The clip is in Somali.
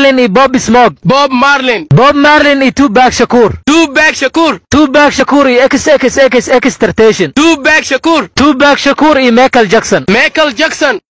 marlin iyo bob smog bob marlin bob marlin iyo Tupac Shakur. Tupac Shakur. Tupac Shakur iyo XXXX x Tupac Shakur. Tupac Shakur shakuur michael jackson michael jackson